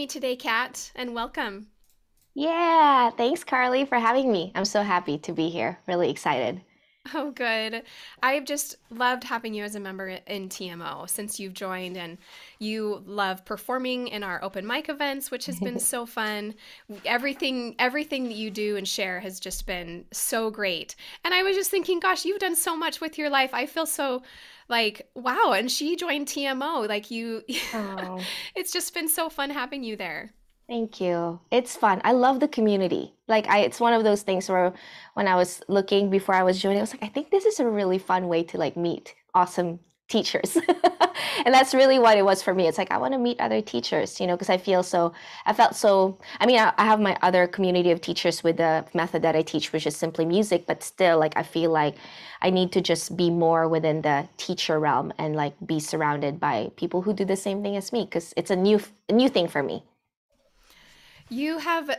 me today, Kat, and welcome. Yeah, thanks, Carly, for having me. I'm so happy to be here. Really excited. Oh, good. I've just loved having you as a member in TMO since you've joined, and you love performing in our open mic events, which has been so fun. Everything, everything that you do and share has just been so great. And I was just thinking, gosh, you've done so much with your life. I feel so like wow. And she joined TMO. Like you, oh. it's just been so fun having you there. Thank you. It's fun. I love the community. Like I it's one of those things where when I was looking before I was joining, I was like, I think this is a really fun way to like meet awesome teachers. and that's really what it was for me. It's like I want to meet other teachers, you know, because I feel so I felt so I mean, I, I have my other community of teachers with the method that I teach, which is simply music, but still like I feel like I need to just be more within the teacher realm and like be surrounded by people who do the same thing as me because it's a new a new thing for me. You have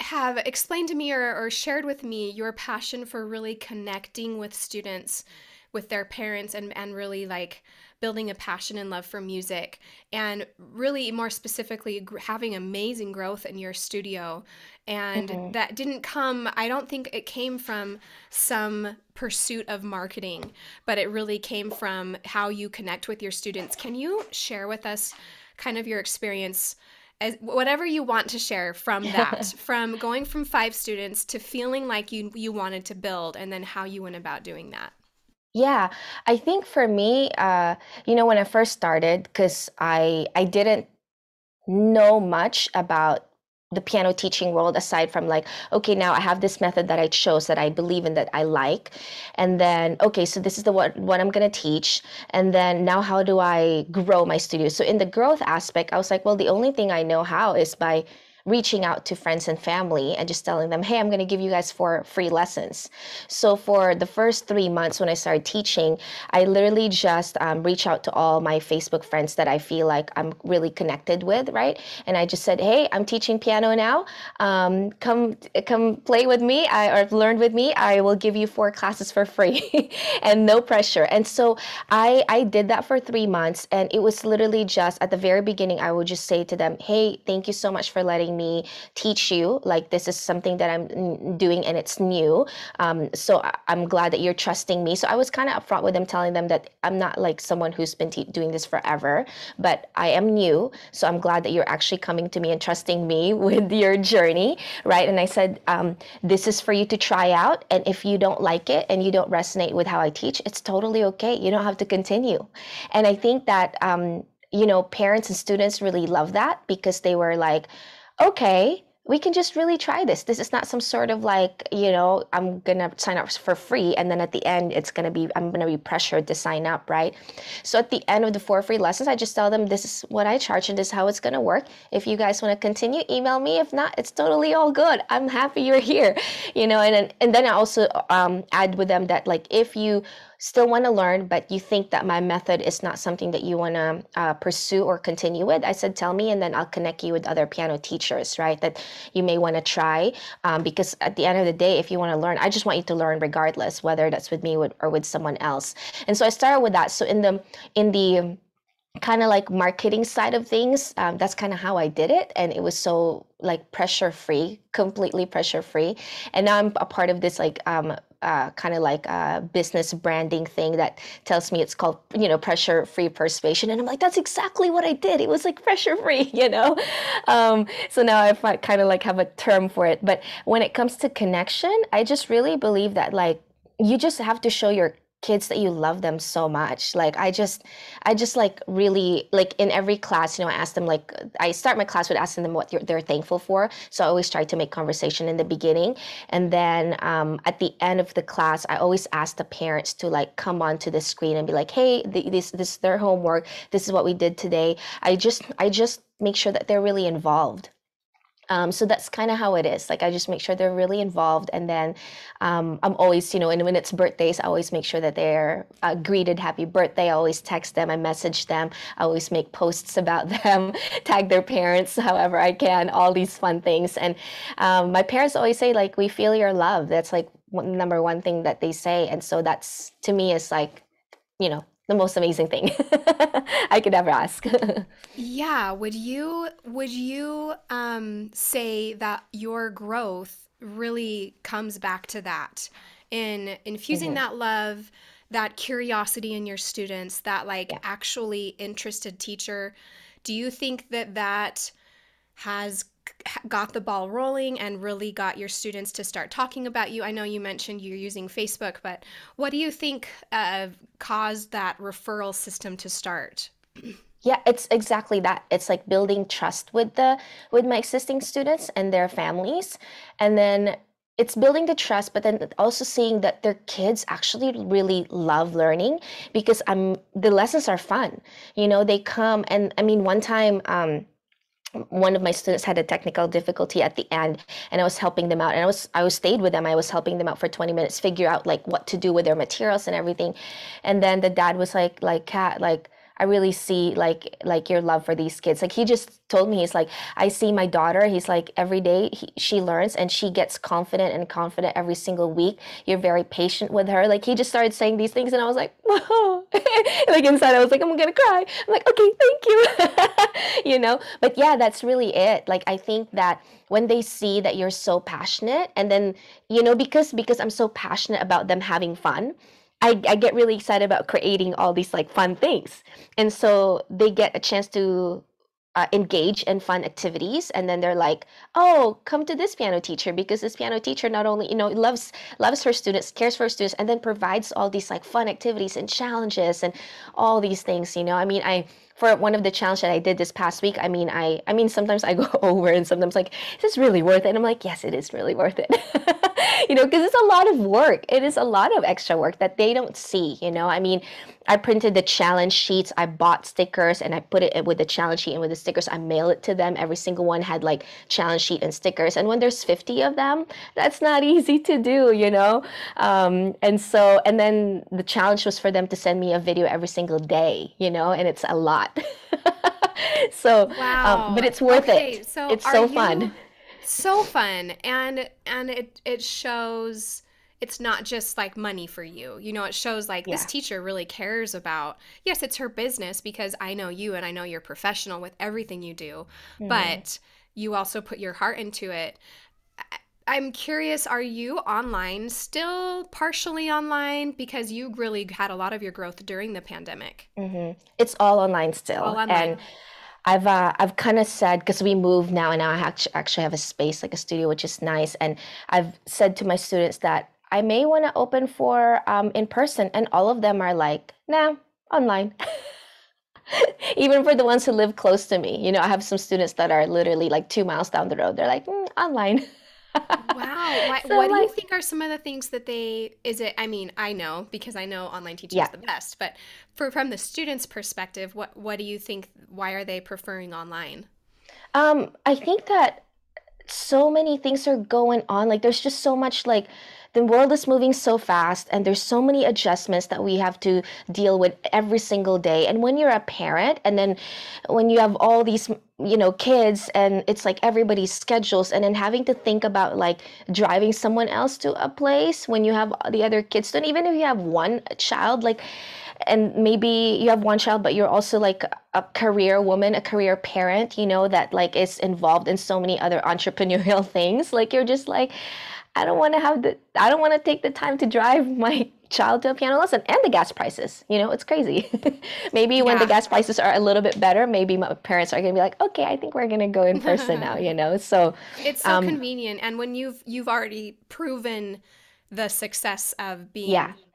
have explained to me or, or shared with me your passion for really connecting with students with their parents and, and really like building a passion and love for music. And really more specifically having amazing growth in your studio. And mm-hmm. that didn't come i don't think it came from some pursuit of marketing but it really came from how you connect with your students. Can you share with us kind of your experience as whatever you want to share from that from going from five students to feeling like you you wanted to build and then how you went about doing that yeah i think for me uh you know when i first started because i i didn't know much about the piano teaching world aside from like okay now i have this method that i chose that i believe in that i like and then okay so this is the what what i'm going to teach and then now how do i grow my studio? So in the growth aspect i was like well the only thing i know how is by reaching out to friends and family and just telling them, hey, I'm going to give you guys four free lessons. So for the first three months when I started teaching, I literally just um, reach out to all my Facebook friends that I feel like I'm really connected with, right? And I just said, hey, I'm teaching piano now. Um, come, come play with me I, or learn with me. I will give you four classes for free and no pressure. And so I, I did that for three months. And it was literally just at the very beginning, I would just say to them, hey, thank you so much for letting me teach you. Like this is something that I'm doing and it's new. Um, so I'm glad that you're trusting me. So I was kind of upfront with them, telling them that I'm not like someone who's been te- doing this forever, but I am new. So I'm glad that you're actually coming to me and trusting me with your journey, right? And I said, um, this is for you to try out. And if you don't like it and you don't resonate with how I teach, it's totally okay. You don't have to continue. And I think that, um, you know, parents and students really love that because they were like, okay, we can just really try this. This is not some sort of like, you know, I'm going to sign up for free and then at the end it's going to be I'm going to be pressured to sign up, right? So at the end of the four free lessons, I just tell them this is what I charge and this is how it's going to work. If you guys want to continue, email me. If not, it's totally all good. I'm happy you're here. You know, and then, and then I also um, add with them that like if you still want to learn, but you think that my method is not something that you want to uh, pursue or continue with, I said, tell me, and then I'll connect you with other piano teachers, right? That you may want to try. Um, because at the end of the day, if you want to learn, I just want you to learn regardless, whether that's with me or with someone else. And so I started with that. So in the in the kind of like marketing side of things um, that's kind of how i did it and it was so like pressure free completely pressure free and now i'm a part of this like um, uh, kind of like a business branding thing that tells me it's called you know pressure free persuasion. And i'm like that's exactly what i did. It was like pressure free you know? Um, so now i kind of like have a term for it. But when it comes to connection i just really believe that like you just have to show your kids that you love them so much. Like i just i just like really like in every class you know i ask them like i start my class with asking them what they're thankful for. So i always try to make conversation in the beginning. And then um, at the end of the class i always ask the parents to like come onto the screen and be like hey this this is their homework. This is what we did today. I just i just make sure that they're really involved um, so that's kind of how it is. Like I just make sure they're really involved, and then um, I'm always, you know, and when it's birthdays, I always make sure that they're uh, greeted happy birthday. I always text them, I message them, I always make posts about them, tag their parents however I can, all these fun things. And um, my parents always say like, "We feel your love." That's like one, number one thing that they say, and so that's to me is like, you know, the most amazing thing I could ever ask. Yeah, would you would you um say that your growth really comes back to that in infusing hmm that love, that curiosity in your students, that like Yeah. actually interested teacher? Do you think that that has got the ball rolling and really got your students to start talking about you? I know you mentioned you're using Facebook, but what do you think uh, caused that referral system to start? Yeah, it's exactly that. It's like building trust with the with my existing students and their families. And then it's building the trust, but then also seeing that their kids actually really love learning because I'm the lessons are fun. You know, they come and I mean one time um one of my students had a technical difficulty at the end and i was helping them out and i was i was stayed with them. I was helping them out for 20 minutes figure out like what to do with their materials and everything. And then the dad was like like Kat like i really see like like your love for these kids. Like he just told me he's like i see my daughter. He's like every day he, she learns and she gets confident and confident every single week. You're very patient with her. Like he just started saying these things and i was like whoa. Like inside i was like i'm gonna cry. I'm like okay thank you. You know? But yeah that's really it. Like i think that when they see that you're so passionate and then you know because because i'm so passionate about them having fun I, I get really excited about creating all these like fun things. And so they get a chance to uh, engage in fun activities and then they're like oh come to this piano teacher because this piano teacher not only you know loves loves her students cares for her students and then provides all these like fun activities and challenges and all these things you know? I mean i for one of the challenge that i did this past week i mean i i mean sometimes i go over and sometimes like is this really worth it and i'm like yes it is really worth it you know because it's a lot of work it is a lot of extra work that they don't see you know i mean I printed the challenge sheets. I bought stickers and I put it with the challenge sheet and with the stickers. I mail it to them. Every single one had like challenge sheet and stickers. And when there's 50 of them, that's not easy to do, you know? Um, and so, and then the challenge was for them to send me a video every single day, you know? And it's a lot. so, um, but it's worth Okay, it. so It's so fun. so fun and and it it shows it's not just like money for you. You know, it shows like this teacher really cares about, yes, it's her business because I know you and I know you're professional with everything you do, Mhm. but you also put your heart into it. I'm curious, are you online still partially online because you really had a lot of your growth during the pandemic? hmm It's all online All still, and online. I've uh, I've kind of said because we moved now, and now I actually actually have a space like a studio, which is nice. And I've said to my students that I may want to open for um, in person, and all of them are like, "Nah, online." Even for the ones who live close to me, you know, I have some students that are literally like two miles down the road. They're like, "Mm, online. Wow. What So what I'm do you think are some of the things that they is it I mean, I know because I know online teaching is the best, but for from the student's perspective, what what do you think why are they preferring online? Um, I think that so many things are going on. Like there's just so much like the world is moving so fast and there's so many adjustments that we have to deal with every single day. And when you're a parent and then when you have all these you know kids and it's like everybody's schedules and then having to think about like driving someone else to a place when you have the other kids. And even if you have one child like and maybe you have one child but you're also like a career woman a career parent you know that like is involved in so many other entrepreneurial things. Like you're just like i don't want to have the i don't want to take the time to drive my child to a piano lesson and the gas prices. You know it's crazy. Maybe when the gas prices are a little bit better maybe my parents are going to be like okay i think we're going to go in person now you know? So It's so um convenient. And when you've you've already proven the success of being yeah. being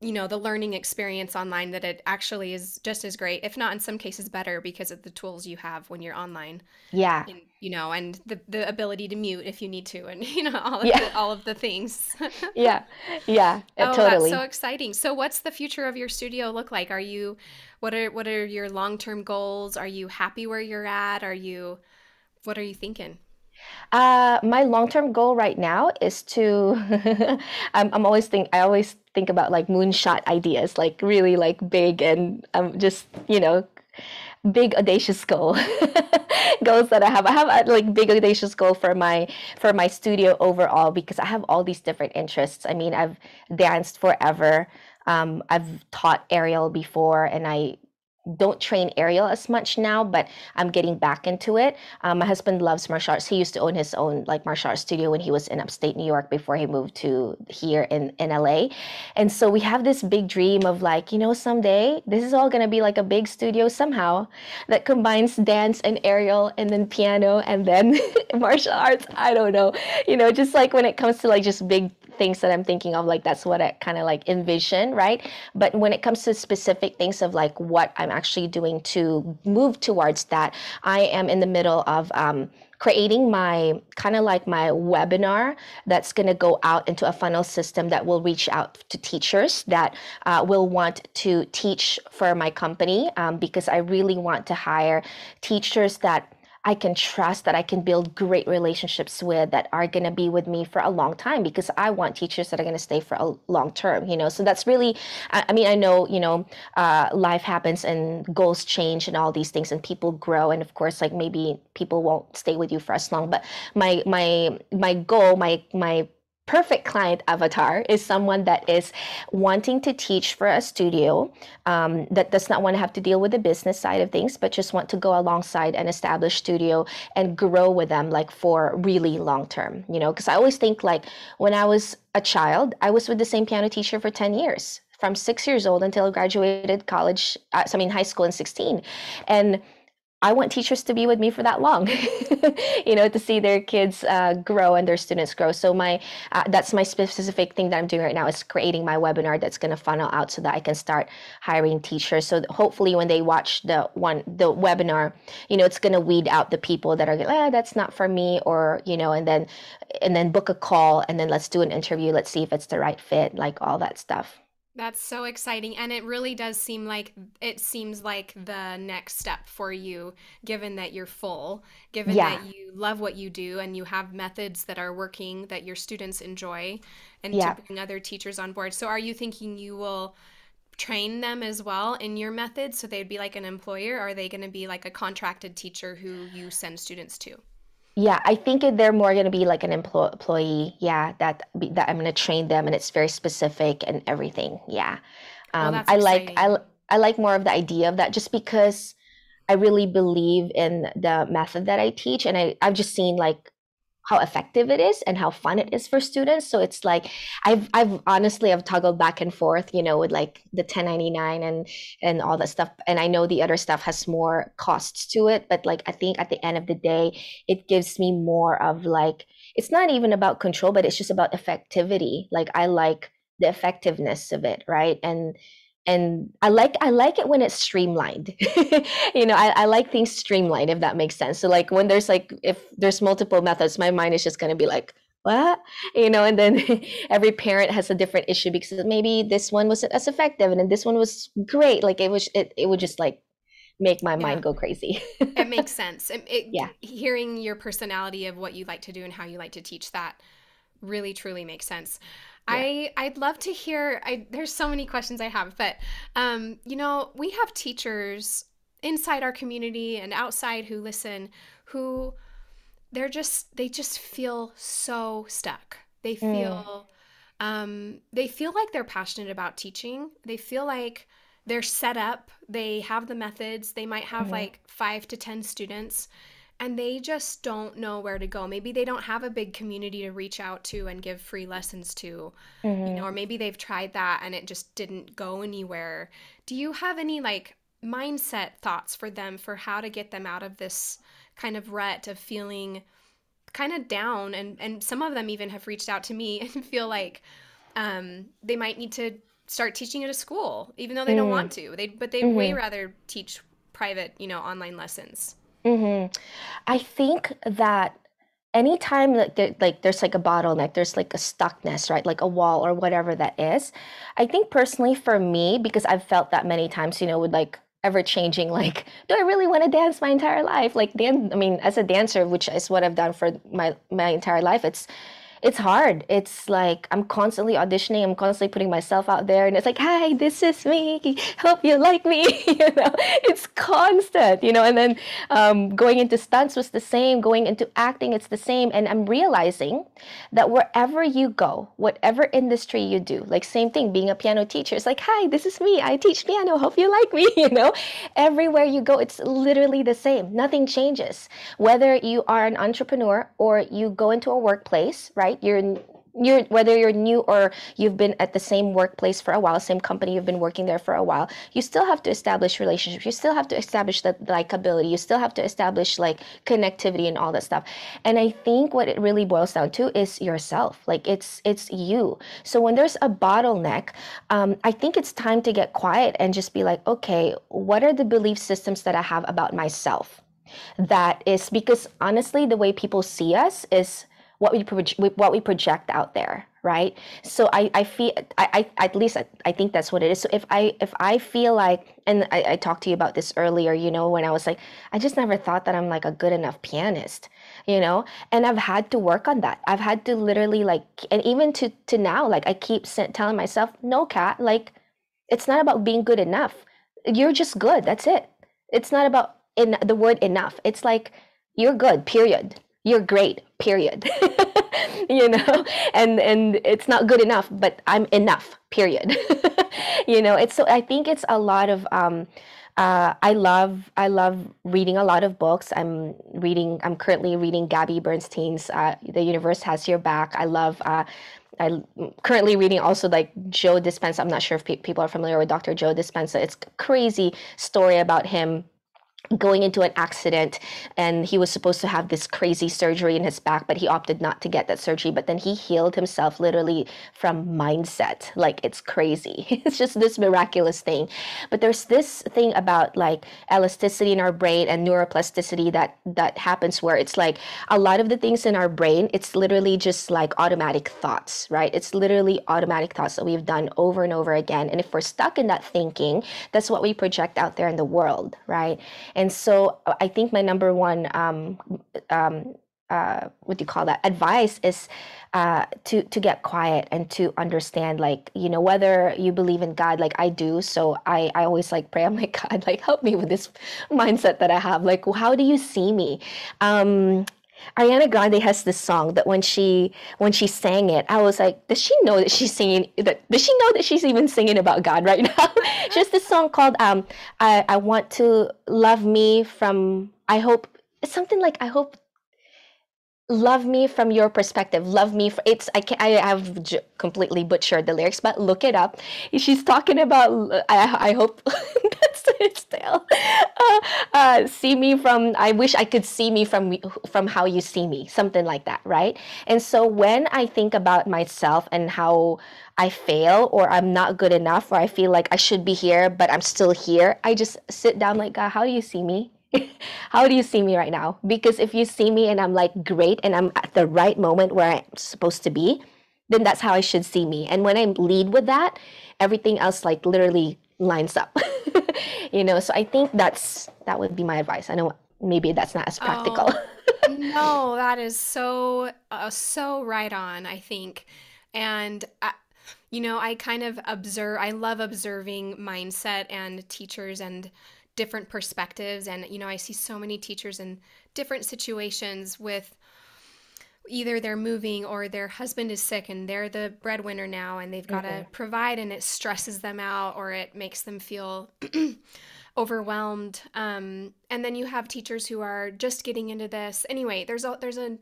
you know the learning experience online that it actually is just as great if not in some cases better because of the tools you have when you're online. Yeah. And you know and the the ability to mute if you need to and you know all of yeah. the all of the things. Yeah. Yeah. Oh that's so exciting. So what's the future of your studio look like? Are you what are what are your long-term goals? Are you happy where you're at? Are you what are you thinking Uh, my long-term goal right now is to I'm I'm always think I always think about like moonshot ideas, like really like big and um just, you know, big audacious goal goals that I have. I have a like big audacious goal for my for my studio overall because I have all these different interests. I mean, I've danced forever. Um, I've taught aerial before, and I don't train aerial as much now, but I'm getting back into it. Um, my husband loves martial arts. He used to own his own like martial arts studio when he was in upstate New York before he moved to here in, in LA. And so we have this big dream of like, you know, someday this is all gonna be like a big studio somehow that combines dance and aerial and then piano and then martial arts. I don't know. You know, just like when it comes to like just big things that I'm thinking of, like that's what I kind of like envision, right? But when it comes to specific things of like what I'm actually doing to move towards that, I am in the middle of um, creating my kind of like my webinar that's going to go out into a funnel system that will reach out to teachers that uh, will want to teach for my company um, because I really want to hire teachers that I can trust, that I can build great relationships with, that are going to be with me for a long time because I want teachers that are going to stay for a long term, you know. So that's really, I, mean, I know, you know, uh, life happens and goals change and all these things and people grow. And of course, like maybe people won't stay with you for as long. But my, my, my goal, my, my perfect client avatar is someone that is wanting to teach for a studio um, that does not want to have to deal with the business side of things but just want to go alongside an established studio and grow with them like for really long term you know because i always think like when i was a child i was with the same piano teacher for 10 years from six years old until I graduated college, uh, I mean, high school in 16. And I want teachers to be with me for that long, you know, to see their kids uh, grow and their students grow. So my uh, that's my specific thing that I'm doing right now is creating my webinar that's going to funnel out so that I can start hiring teachers. So hopefully, when they watch the one the webinar, you know, it's going to weed out the people that are like, ah, that's not for me, or you know, and then and then book a call and then let's do an interview. Let's see if it's the right fit, like all that stuff. That's so exciting. And it really does seem like it seems like the next step for you, given that you're full, given yeah. that you love what you do and you have methods that are working that your students enjoy and yeah. to bring other teachers on board. So are you thinking you will train them as well in your methods so they'd be like an employer? Or are they going to be like a contracted teacher who you send students to? Yeah, I think they're more going to be like an empl- employee. Yeah, that that I'm going to train them, and it's very specific and everything. Yeah, um, I like I I like more of the idea of that, just because I really believe in the method that I teach, and I I've just seen like how effective it is and how fun it is for students. So it's like I've I've honestly I've toggled back and forth, you know, with like the 1099 and and all that stuff. And I know the other stuff has more costs to it, but like I think at the end of the day, it gives me more of like it's not even about control, but it's just about effectivity. Like I like the effectiveness of it, right? And and I like I like it when it's streamlined. you know, I, I like things streamlined if that makes sense. So like when there's like if there's multiple methods, my mind is just gonna be like, what? You know, and then every parent has a different issue because maybe this one wasn't as effective and then this one was great. Like it was it, it would just like make my yeah. mind go crazy. it makes sense. It, it, yeah. Hearing your personality of what you like to do and how you like to teach that really truly makes sense. I I'd love to hear. I there's so many questions I have, but um, you know, we have teachers inside our community and outside who listen who they're just they just feel so stuck. They mm. feel mm. um, they feel like they're passionate about teaching. They feel like they're set up. They have the methods. They might have mm. like five to ten students and they just don't know where to go. Maybe they don't have a big community to reach out to and give free lessons to, mm-hmm. you know, or maybe they've tried that and it just didn't go anywhere. Do you have any like mindset thoughts for them for how to get them out of this kind of rut of feeling kind of down and and some of them even have reached out to me and feel like um, they might need to start teaching at a school even though they mm-hmm. don't want to. They but they'd mm-hmm. way rather teach private, you know, online lessons. Mhm. I think that anytime that there, like there's like a bottleneck, there's like a stuckness, right? Like a wall or whatever that is. I think personally for me, because I've felt that many times, you know, with like ever changing, like, do I really want to dance my entire life? Like dan I mean, as a dancer, which is what I've done for my my entire life, it's it's hard. It's like I'm constantly auditioning, I'm constantly putting myself out there, and it's like, hi, this is me. Hope you like me. you know, it's constant, you know. And then um, going into stunts was the same, going into acting, it's the same. And I'm realizing that wherever you go, whatever industry you do, like same thing, being a piano teacher, it's like, hi, this is me. I teach piano. Hope you like me. you know, everywhere you go, it's literally the same. Nothing changes. Whether you are an entrepreneur or you go into a workplace, right? Right? You're you're whether you're new or you've been at the same workplace for a while, same company, you've been working there for a while, you still have to establish relationships. You still have to establish the likability. You still have to establish like connectivity and all that stuff. And I think what it really boils down to is yourself. Like it's it's you. So when there's a bottleneck, um, I think it's time to get quiet and just be like, okay, what are the belief systems that I have about myself? That is because honestly, the way people see us is what we what we project out there right? So i i feel i, I at least I, I, think that's what it is. So if i if i feel like and I, I talked to you about this earlier you know when i was like i just never thought that i'm like a good enough pianist you know? And i've had to work on that. I've had to literally like and even to to now like i keep telling myself no Kat like it's not about being good enough. You're just good. That's it. It's not about in the word enough. It's like you're good period you're great period you know and and it's not good enough but i'm enough period you know it's so i think it's a lot of um uh, I love I love reading a lot of books. I'm reading. I'm currently reading Gabby Bernstein's uh, "The Universe Has Your Back." I love. Uh, I'm currently reading also like Joe Dispenza. I'm not sure if pe- people are familiar with Dr. Joe Dispenza. It's crazy story about him going into an accident and he was supposed to have this crazy surgery in his back but he opted not to get that surgery. But then he healed himself literally from mindset. Like it's crazy. It's just this miraculous thing. But there's this thing about like elasticity in our brain and neuroplasticity that that happens where it's like a lot of the things in our brain it's literally just like automatic thoughts right? It's literally automatic thoughts that we've done over and over again. And if we're stuck in that thinking that's what we project out there in the world right and so uh, I think my number one, um, um, uh, what do you call that? Advice is uh, to to get quiet and to understand, like you know, whether you believe in God, like I do. So I I always like pray. I'm like God, like help me with this mindset that I have. Like, how do you see me? Um, Ariana Grande has this song that when she when she sang it, I was like, does she know that she's singing that does she know that she's even singing about God right now? Just this song called um I, I want to love me from I hope it's something like I hope love me from your perspective. Love me for, it's i can i have j- completely butchered the lyrics but look it up. She's talking about i, I hope that's it still. Uh, uh, see me from i wish i could see me from from how you see me something like that right? And so when i think about myself and how i fail or i'm not good enough or i feel like i should be here but i'm still here i just sit down like god how do you see me how do you see me right now? Because if you see me and I'm like great and I'm at the right moment where I'm supposed to be, then that's how I should see me. And when I lead with that, everything else like literally lines up. you know, so I think that's that would be my advice. I know maybe that's not as practical. Oh, no, that is so uh, so right on, I think. And I, you know, I kind of observe I love observing mindset and teachers and different perspectives and you know i see so many teachers in different situations with either they're moving or their husband is sick and they're the breadwinner now and they've got to mm-hmm. provide and it stresses them out or it makes them feel overwhelmed um, and then you have teachers who are just getting into this anyway there's a there's a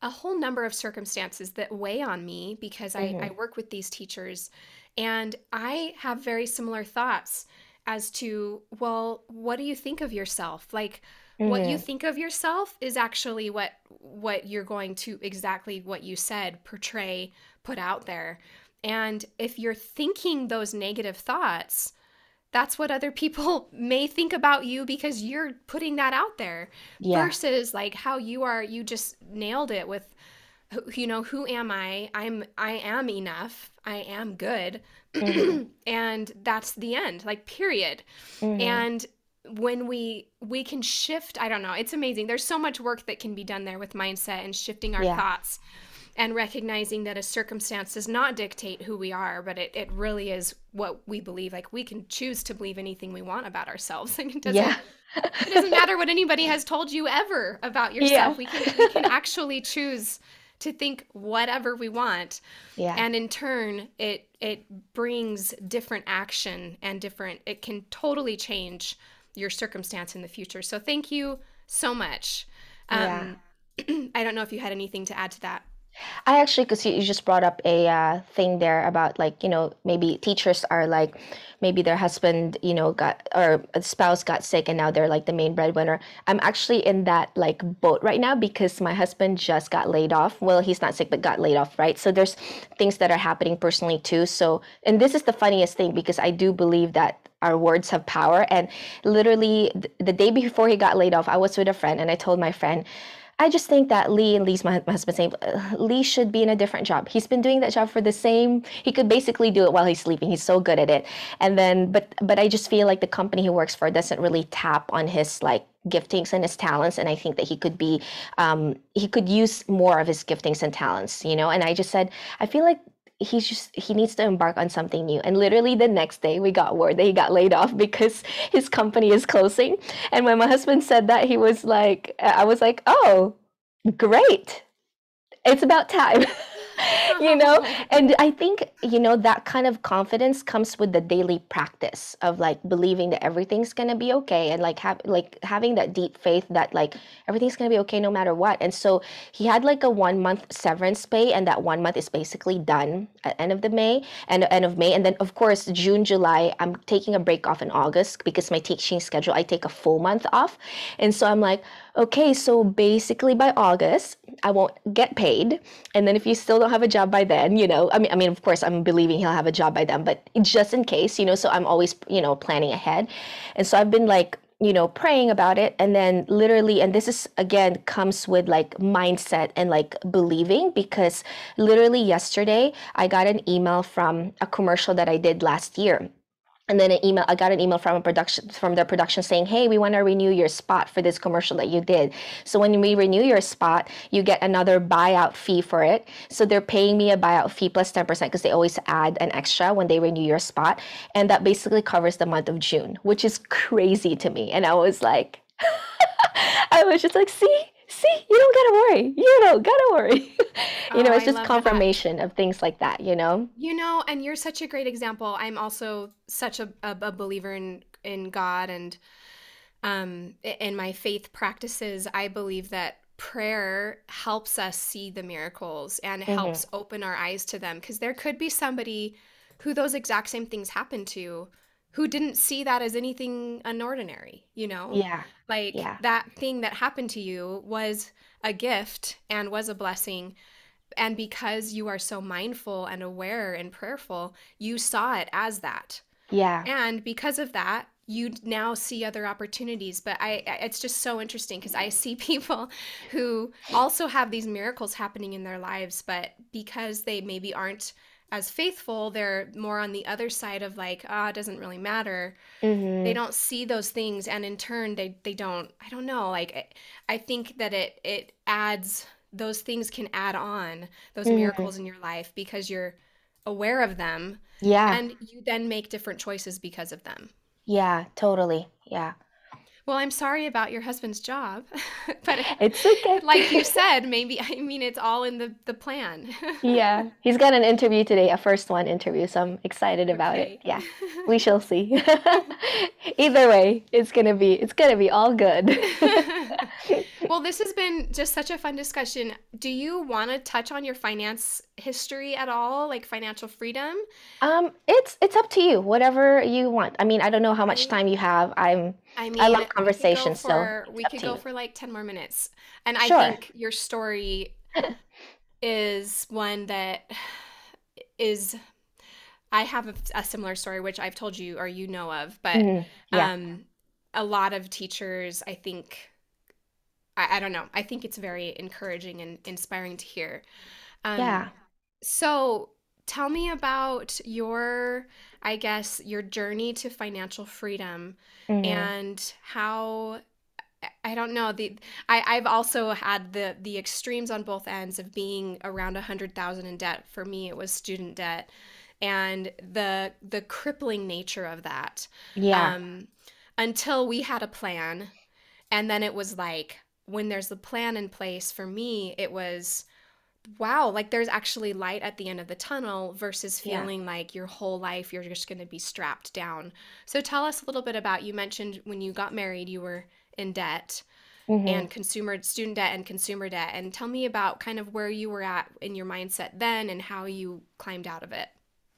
a whole number of circumstances that weigh on me because mm-hmm. I, I work with these teachers and i have very similar thoughts as to, well, what do you think of yourself? Like, mm-hmm. what you mm-hmm. think of yourself is actually what what you're going to exactly what you said portray put out there and if you're thinking those negative thoughts that's what other people may think about you because you're putting that out there yeah. versus like how you are you just nailed it with you know who am i i'm i am enough i am good mm-hmm. and that's the end like period mm-hmm. and when we we can shift i don't know it's amazing there's so much work that can be done there with mindset and shifting our yeah. thoughts and recognizing that a circumstance does not dictate who we are, but it, it really is what we believe. Like we can choose to believe anything we want about ourselves. Like it doesn't Yeah. it doesn't matter what anybody has told you ever about yourself. Yeah. We can we can actually choose to think whatever we want. Yeah. And in turn, it it brings different action and different it can totally change your circumstance in the future. So thank you so much. Yeah. Um I don't know if you had anything to add to that. I actually, because you, you just brought up a uh, thing there about like, you know, maybe teachers are like, maybe their husband, you know, got or a spouse got sick and now they're like the main breadwinner. I'm actually in that like boat right now because my husband just got laid off. Well, he's not sick, but got laid off, right? So there's things that are happening personally too. So, and this is the funniest thing because I do believe that our words have power. And literally th- the day before he got laid off, I was with a friend and I told my friend, I just think that Lee and Lee's my, my husband's name. uh, Lee should be in a different job. He's been doing that job for the same. He could basically do it while he's sleeping. He's so good at it. And then, but but I just feel like the company he works for doesn't really tap on his like giftings and his talents. And I think that he could be, um, he could use more of his giftings and talents. You know. And I just said, I feel like he's just he needs to embark on something new. And literally the next day we got word that he got laid off because his company is closing. And when my husband said that he was like i was like oh great. It's about time you know? And i think you know that kind of confidence comes with the daily practice of like believing that everything's going to be okay and like have like having that deep faith that like everything's going to be okay no matter what. And so he had like a one month severance pay and that one month is basically done at end of the may and end of may. And then of course june july i'm taking a break off in august because my teaching schedule i take a full month off. And so i'm like okay so basically by august i won't get paid. And then if you still don't have a job by then you know i mean i mean of course i'm believing he'll have a job by then but just in case you know so i'm always you know planning ahead. And so i've been like you know praying about it. And then literally and this is again comes with like mindset and like believing because literally yesterday i got an email from a commercial that i did last year and then an email i got an email from a production from their production saying hey we want to renew your spot for this commercial that you did. So when we renew your spot you get another buyout fee for it. So they're paying me a buyout fee plus 10% because they always add an extra when they renew your spot. And that basically covers the month of june which is crazy to me. And i was like i was just like see see you don't gotta worry you don't gotta worry you Oh, know it's I just love that. confirmation of things like that you know You know, and you're such a great example. I'm also such a, a, a believer in in God and um in my faith practices. I believe that prayer helps us see the miracles and hmm helps open our eyes to them because there could be somebody who those exact same things happen to who didn't see that as anything unordinary, you know? yeah Like yeah that thing that happened to you was a gift and was a blessing. And because you are so mindful and aware and prayerful, you saw it as that. yeah And because of that, you now see other opportunities. But I, I- it's just so interesting because I see people who also have these miracles happening in their lives, but because they maybe aren't as faithful, they're more on the other side of like, ah, it doesn't really matter hmm they don't see those things and in turn they they don't i don't know like i, think that it it adds those things can add on those hmm miracles in your life because you're aware of them Yeah, and you then make different choices because of them yeah, totally. Yeah. Well i'm sorry about your husband's job but It's okay. like you said maybe i mean it's all in the the plan Yeah. He's got an interview today, a first one interview, so I'm excited about it. Yeah. We shall see. Either way, it's gonna be it's gonna be all good. Well, this has been just such a fun discussion. Do you want to touch on your finance history at all, like financial freedom? Um, it's it's up to you, whatever you want. I mean, I don't know how much time you have. I'm I I mean, love we could go conversation, so we could go for like 10 more minutes. And I Sure. think your story is one that is I have a, a similar story which I've told you or you know of, but Mhm. Yeah. um a lot of teachers, I think I, I don't know. I think it's very encouraging and inspiring to hear. Um, Yeah. so tell me about your, I guess, your journey to financial freedom Mhm. and how I don't know the I I've also had the the extremes on both ends of being around a hundred thousand in debt. For me, it was student debt, and the the crippling nature of that. Yeah. Um, until we had a plan, and then it was like when there's a plan in place. For me, it was wow, like there's actually light at the end of the tunnel versus Yeah. feeling like your whole life you're just going to be strapped down. So tell us a little bit about you mentioned when you got married, you were in debt hmm and consumer student debt and consumer debt and tell me about kind of where you were at in your mindset then and how you climbed out of it.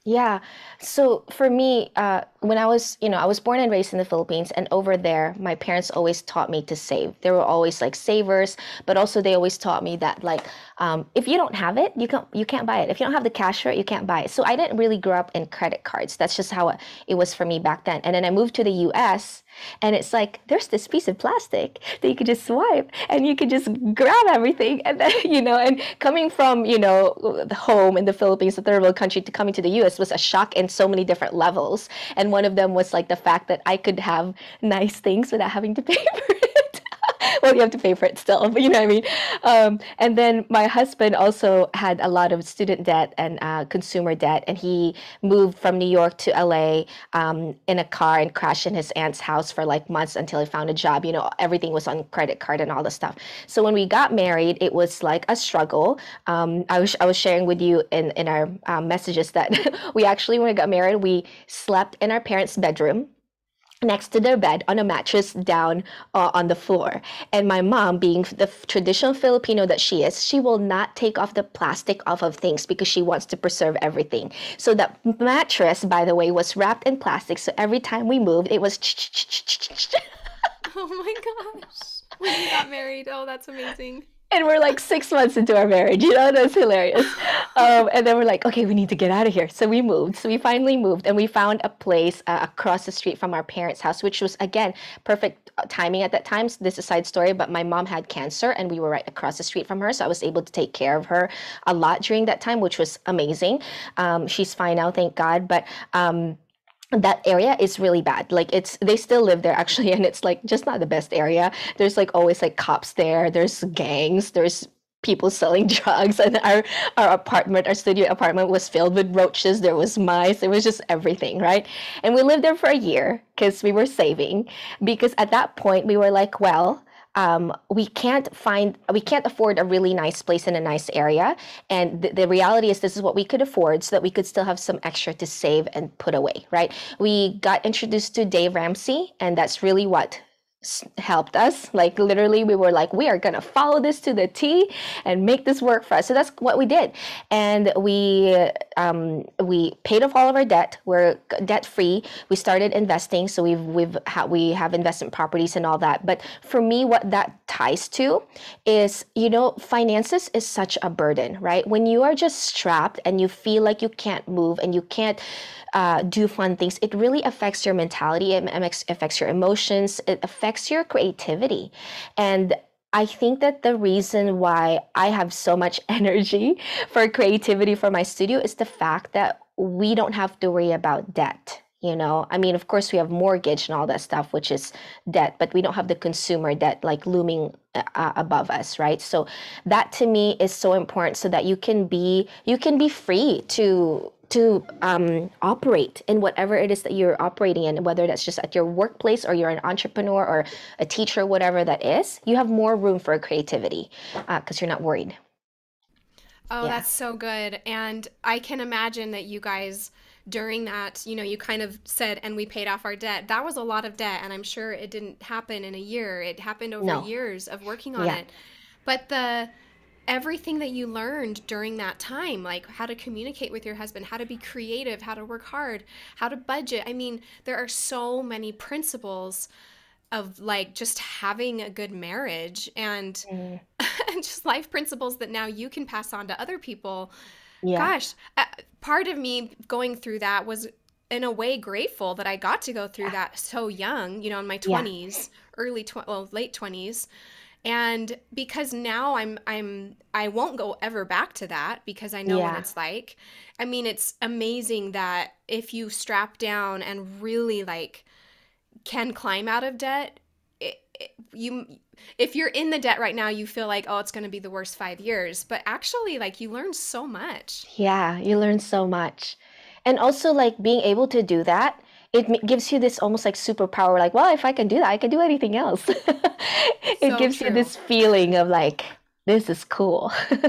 Yeah. So for me, uh, when I was, you know, I was born and raised in the Philippines, and over there, my parents always taught me to save. They were always like savers, but also they always taught me that like, um, if you don't have it, you can't you can't buy it. If you don't have the cash for it, you can't buy it. So I didn't really grow up in credit cards. That's just how it, was for me back then. And then I moved to the U.S. And it's like there's this piece of plastic that you could just swipe and you could just grab everything. And then, you know, and coming from, you know, the home in the Philippines, the third world country, to coming to the US was a shock in so many different levels. And one of them was like the fact that I could have nice things without having to pay for it. well, you have to pay for it still, but you know what I mean. Um, and then my husband also had a lot of student debt and uh, consumer debt, and he moved from New York to LA um, in a car and crashed in his aunt's house for like months until he found a job. You know, everything was on credit card and all the stuff. So when we got married, it was like a struggle. Um, I was I was sharing with you in in our um, messages that we actually when we got married, we slept in our parents' bedroom next to their bed on a mattress down uh, on the floor. And my mom, being the traditional Filipino that she is, she will not take off the plastic off of things because she wants to preserve everything. So that mattress, by the way, was wrapped in plastic. So every time we moved, it was. Oh my gosh. When you got married. Oh, that's amazing. And we're like six months into our marriage you know? That's hilarious. Um, and then we're like okay we need to get out of here. So we moved. So we finally moved and we found a place uh, across the street from our parents house which was again perfect uh, timing at that time. So this is a side story but my mom had cancer and we were right across the street from her so i was able to take care of her a lot during that time which was amazing. Um, she's fine now thank god but um, that area is really bad. Like it's they still live there actually and it's like just not the best area. There's like always like cops there. There's gangs. There's people selling drugs. And our our apartment our studio apartment was filled with roaches. There was mice. It was just everything right? And we lived there for a year because we were saving. Because at that point we were like well um, we can't find we can't afford a really nice place in a nice area. And th- the reality is this is what we could afford so that we could still have some extra to save and put away right? We got introduced to dave ramsey and that's really what helped us. Like literally we were like we are going to follow this to the t and make this work for us. So that's what we did. And we um, we paid off all of our debt. We're debt free we started investing so we've we've ha- we have investment properties and all that. But for me what that ties to is you know finances is such a burden right? When you are just strapped and you feel like you can't move and you can't uh, do fun things it really affects your mentality it affects affects your emotions it affects your creativity. And I think that the reason why I have so much energy for creativity for my studio is the fact that we don't have to worry about debt. You know, I mean, of course, we have mortgage and all that stuff, which is debt, but we don't have the consumer debt like looming uh, uh, above us, right? So that to me is so important, so that you can be you can be free to to um, operate in whatever it is that you're operating in, whether that's just at your workplace or you're an entrepreneur or a teacher, whatever that is. You have more room for creativity because you're not worried. Oh, Yeah. that's so good. And I can imagine that you guys, during that, you know, you kind of said, and we paid off our debt. That was a lot of debt. And I'm sure it didn't happen in a year, it happened over No. years of working on Yeah. it. But the, everything that you learned during that time, like how to communicate with your husband, how to be creative, how to work hard, how to budget. I mean, there are so many principles of like just having a good marriage and Mm, and just life principles that now you can pass on to other people. yeah. Gosh, uh, part of me going through that was in a way grateful that I got to go through that so young, you know, in my Yeah. 20s, early tw- well, late 20s. And because now I'm I'm I won't go ever back to that because I know what it's like. I mean, it's amazing that if you strap down and really like can climb out of debt, it, you if you're in the debt right now, you feel like, oh, it's going to be the worst five years. But actually, like you learn so much. Yeah, you learn so much. And also, like being able to do that, it gives you this almost like superpower. Like, well, if I can do that, I can do anything else. It So gives you this feeling of like, this is cool.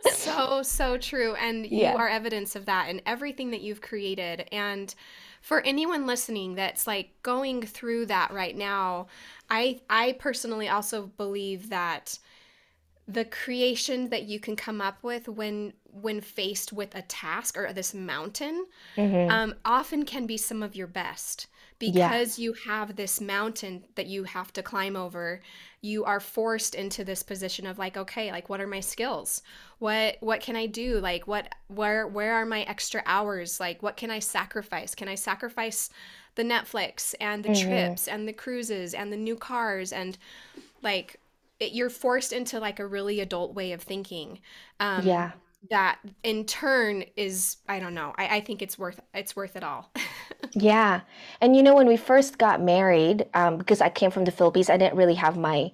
So, so true. And you Yeah. are evidence of that in everything that you've created. And for anyone listening that's like going through that right now, I I personally also believe that the creation that you can come up with when when faced with a task or this mountain hmm um, often can be some of your best. Yeah. because you have this mountain that you have to climb over you are forced into this position of like okay like what are my skills? What what can i do? Like what where where are my extra hours? Like what can i sacrifice? Can i sacrifice the netflix and the hmm trips and the cruises and the new cars and like it, you're forced into like a really adult way of thinking um Yeah. that in turn is i don't know i, I think it's worth it's worth it all Yeah. And you know, when we first got married, um, because I came from the Philippines, I didn't really have my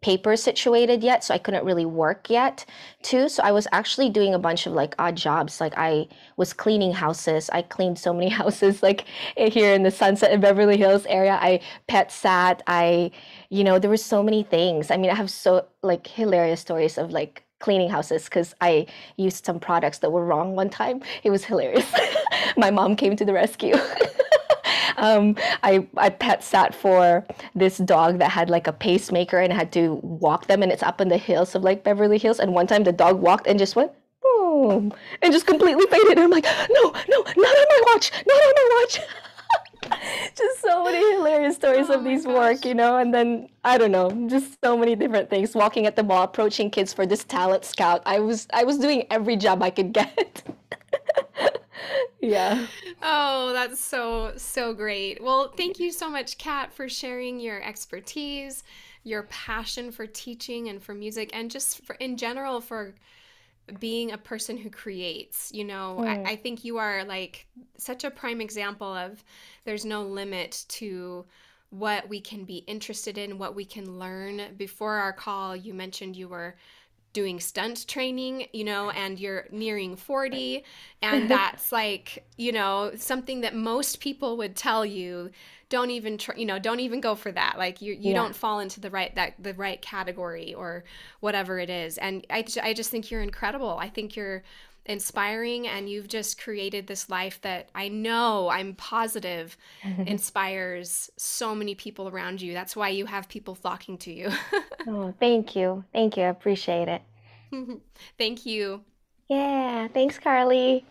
papers situated yet, so I couldn't really work yet, too. So I was actually doing a bunch of like odd jobs. Like I was cleaning houses. I cleaned so many houses, like eh, here in the Sunset and Beverly Hills area. I pet sat. I, you know, there were so many things. I mean, I have so like hilarious stories of like cleaning houses because I used some products that were wrong one time. It was hilarious. My mom came to the rescue. um, I I pet sat for this dog that had like a pacemaker and had to walk them, and it's up in the hills of like Beverly Hills. And one time the dog walked and just went boom and just completely faded. And I'm like, no, no, not on my watch, not on my watch. just so many hilarious stories oh of these work, you know. And then I don't know, just so many different things. Walking at the mall, approaching kids for this talent scout. I was I was doing every job I could get. yeah. oh that's so so great. Well thank you so much kat for sharing your expertise your passion for teaching and for music and just for in general for being a person who creates you know? I, Mm, I think you are like such a prime example of there's no limit to what we can be interested in what we can learn. Before our call you mentioned you were doing stunt training you know and you're nearing 40 and that's like you know something that most people would tell you don't even tr- you know don't even go for that like you you yeah. don't fall into the right that the right category or whatever it is. And I, ju- I just think you're incredible. I think you're inspiring and you've just created this life that I know, I'm positive, inspires so many people around you. That's why you have people flocking to you. Oh, thank you. Thank you. I appreciate it. Thank you. Yeah. Thanks, Carly.